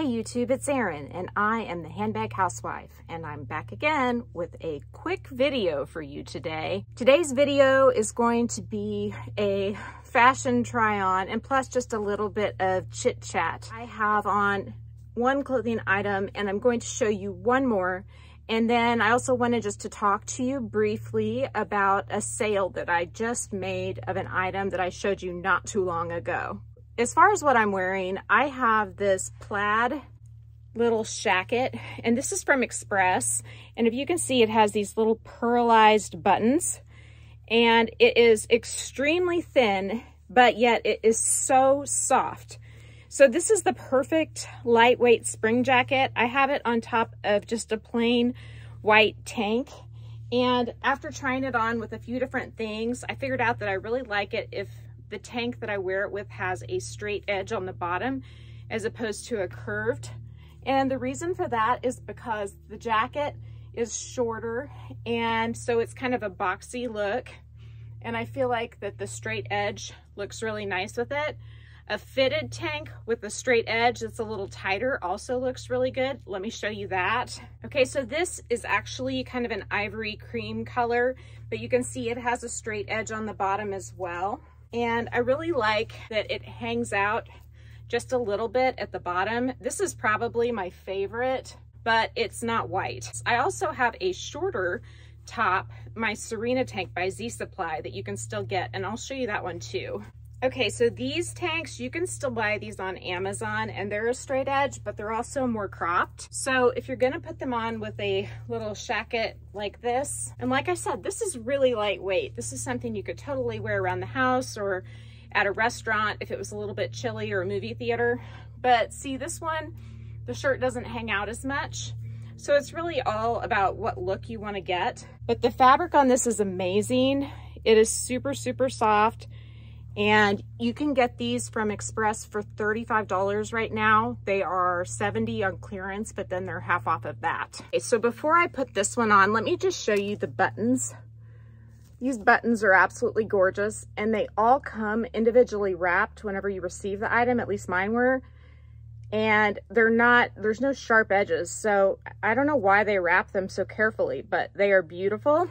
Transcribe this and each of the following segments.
Hey YouTube, it's Erin and I am the Handbag Housewife and I'm back again with a quick video for you today. Today's video is going to be a fashion try on and plus just a little bit of chit chat. I have on one clothing item and I'm going to show you one more and then I also wanted just to talk to you briefly about a sale that I just made of an item that I showed you not too long ago. As far as what I'm wearing, I have this plaid little shacket and this is from Express. And if you can see, it has these little pearlized buttons and it is extremely thin, but yet it is so soft. So this is the perfect lightweight spring jacket. I have it on top of just a plain white tank. And after trying it on with a few different things, I figured out that I really like it if the tank that I wear it with has a straight edge on the bottom as opposed to a curved. And the reason for that is because the jacket is shorter and so it's kind of a boxy look. And I feel like that the straight edge looks really nice with it. A fitted tank with a straight edge that's a little tighter also looks really good. Let me show you that. Okay, so this is actually kind of an ivory cream color, but you can see it has a straight edge on the bottom as well. And I really like that it hangs out just a little bit at the bottom. This is probably my favorite, but it's not white. I also have a shorter top, my Sirena tank by Z Supply that you can still get, and I'll show you that one too. Okay, so these tanks, you can still buy these on Amazon and they're a straight edge, but they're also more cropped. So if you're gonna put them on with a little shacket like this, and like I said, this is really lightweight. This is something you could totally wear around the house or at a restaurant if it was a little bit chilly or a movie theater. But see this one, the shirt doesn't hang out as much. So it's really all about what look you wanna get. But the fabric on this is amazing. It is super, super soft and you can get these from Express for $35 right now. They are 70 on clearance, but then they're half off of that. Okay, so before I put this one on, let me just show you the buttons. These buttons are absolutely gorgeous and they all come individually wrapped whenever you receive the item, at least mine were. And they're not, there's no sharp edges. So I don't know why they wrap them so carefully, but they are beautiful.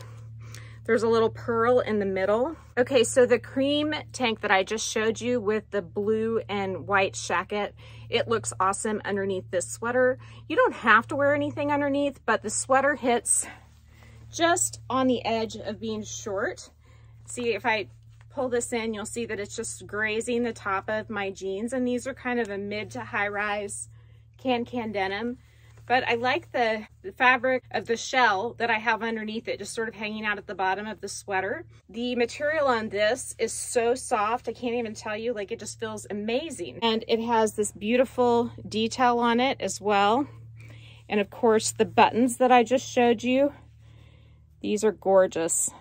There's a little pearl in the middle. Okay, so the cream tank that I just showed you with the blue and white shacket, it looks awesome underneath this sweater. You don't have to wear anything underneath, but the sweater hits just on the edge of being short. See, if I pull this in, you'll see that it's just grazing the top of my jeans, and these are kind of a mid to high rise KanCan denim but I like the, the, fabric of the shell that I have underneath it, just sort of hanging out at the bottom of the sweater. The material on this is so soft, I can't even tell you, like it just feels amazing. And it has this beautiful detail on it as well. And of course, the buttons that I just showed you, these are gorgeous.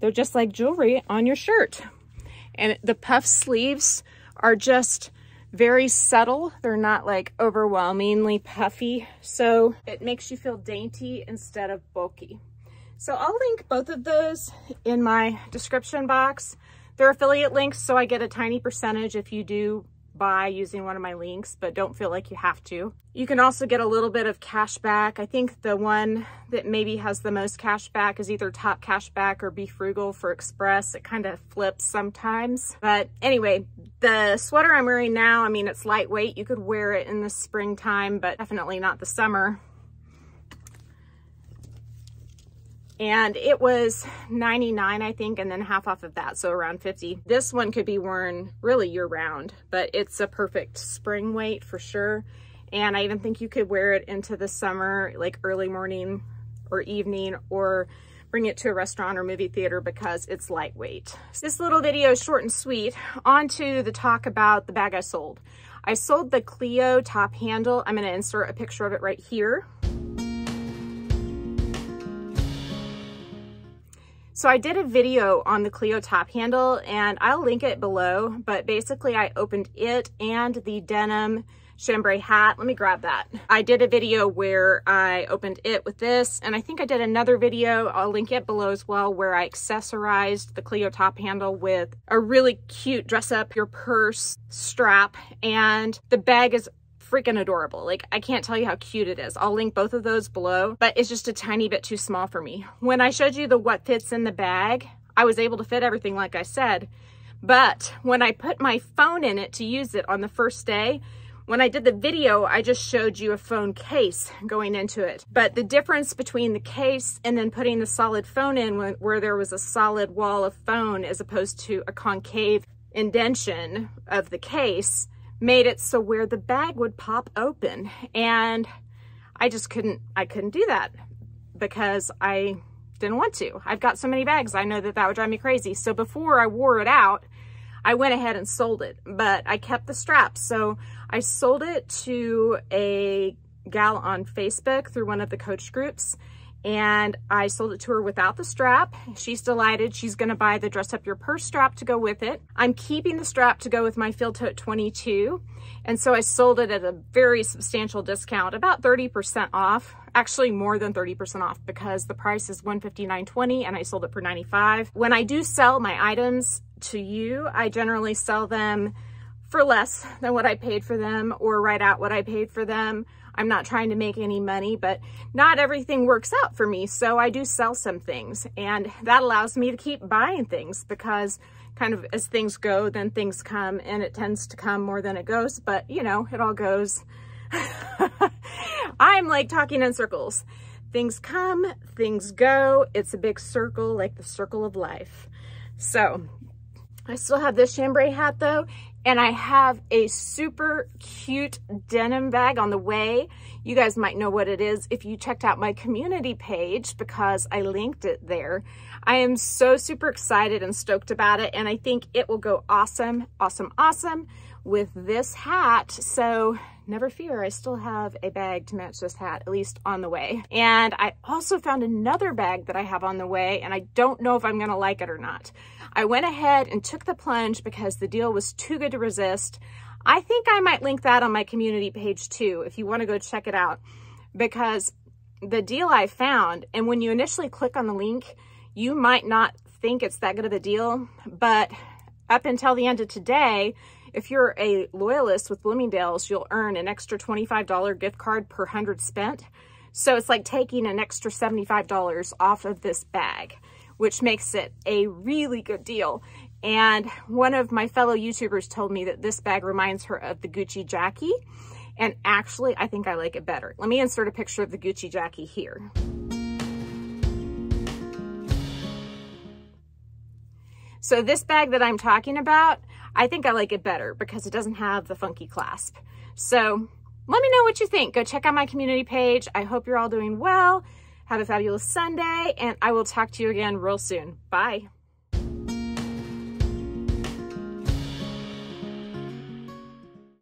They're just like jewelry on your shirt. And the puff sleeves are just very subtle. They're not like overwhelmingly puffy. So it makes you feel dainty instead of bulky. So I'll link both of those in my description box. They're affiliate links, so I get a tiny percentage if you do buy using one of my links, but don't feel like you have to. You can also get a little bit of cash back. I think the one that maybe has the most cash back is either Top Cash Back or Be Frugal for Express. It kind of flips sometimes. But anyway, the sweater I'm wearing now, I mean, it's lightweight. You could wear it in the springtime, but definitely not the summer. And it was 99 I think and then half off of that so around 50 this one could be worn really year round but it's a perfect spring weight for sure and I even think you could wear it into the summer like early morning or evening or bring it to a restaurant or movie theater because it's lightweight. This little video is short and sweet. On to the talk about the bag I sold. I sold the Kleo top handle. I'm gonna insert a picture of it right here. So I did a video on the Kleo top handle and I'll link it below, but basically I opened it and the denim chambray hat. Let me grab that. I did a video where I opened it with this and I think I did another video, I'll link it below as well, where I accessorized the Kleo top handle with a really cute dress up your purse strap and the bag is freaking adorable. Like I can't tell you how cute it is. I'll link both of those below, but it's just a tiny bit too small for me. When I showed you the what fits in the bag, I was able to fit everything like I said. But when I put my phone in it to use it on the first day, when I did the video, I just showed you a phone case going into it. But the difference between the case and then putting the solid phone in where there was a solid wall of phone as opposed to a concave indention of the case made it so where the bag would pop open. And I just couldn't, I couldn't do that because I didn't want to. I've got so many bags. I know that that would drive me crazy. So before I wore it out, I went ahead and sold it, but I kept the straps. So I sold it to a gal on Facebook through one of the coach groups and I sold it to her without the strap. She's delighted. She's gonna buy the Dress Up Your Purse strap to go with it. I'm keeping the strap to go with my Field Tote 22. And so I sold it at a very substantial discount, about 30% off, actually more than 30% off because the price is $159.20 and I sold it for 95. When I do sell my items to you, I generally sell them for less than what I paid for them or right out what I paid for them. I'm not trying to make any money, but not everything works out for me. So I do sell some things and that allows me to keep buying things because kind of as things go, then things come and it tends to come more than it goes, but you know, it all goes. I'm like talking in circles. Things come, things go. It's a big circle, like the circle of life. So I still have this chambray hat though, and I have a super cute denim bag on the way. You guys might know what it is if you checked out my community page because I linked it there. I am so super excited and stoked about it and I think it will go awesome, awesome, awesome with this hat. So never fear, I still have a bag to match this hat, at least on the way. And I also found another bag that I have on the way and I don't know if I'm gonna like it or not. I went ahead and took the plunge because the deal was too good to resist. I think I might link that on my community page too, if you wanna go check it out, because the deal I found, and when you initially click on the link, you might not think it's that good of a deal, but up until the end of today, if you're a loyalist with Bloomingdale's, you'll earn an extra $25 gift card per 100 spent. So it's like taking an extra $75 off of this bag which makes it a really good deal. And one of my fellow YouTubers told me that this bag reminds her of the Gucci Jackie. And actually, I think I like it better. Let me insert a picture of the Gucci Jackie here. So this bag that I'm talking about, I think I like it better because it doesn't have the funky clasp. So let me know what you think. Go check out my community page. I hope you're all doing well. Have a fabulous Sunday, and I will talk to you again real soon. Bye.